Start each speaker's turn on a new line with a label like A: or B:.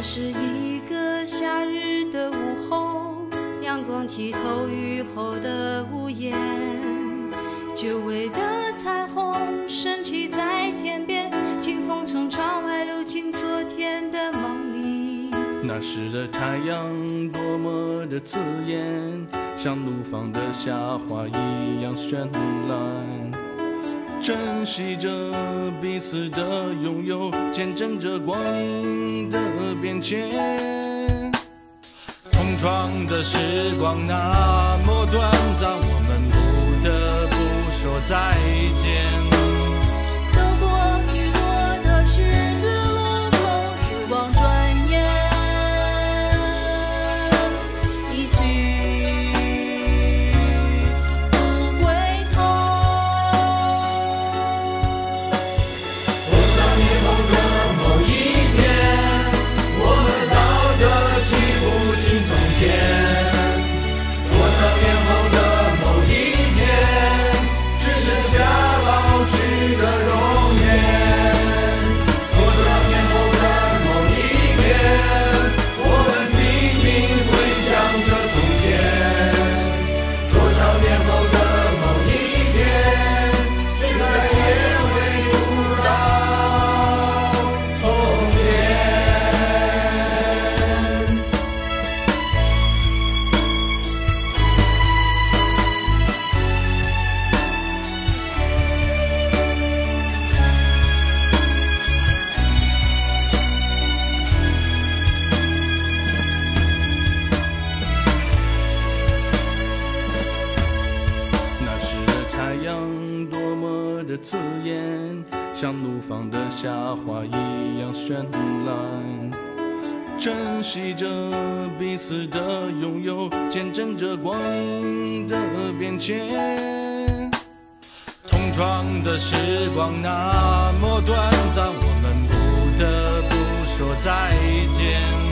A: 那是一个夏日的午后阳光
B: 剔透雨后的屋檐久违的彩虹升起在天边清风从窗外流进昨天的梦里。
A: 那时的太阳多么的刺眼像怒放的夏花一样绚烂。珍惜着彼此的拥有见证着光阴的变迁。同窗的时光那么短暂我们不得不说再见。
C: 的刺眼像怒放的夏花一样绚烂珍
B: 惜着彼此的拥有见证着光阴的变迁同窗的时光那么短暂我们不得不说再见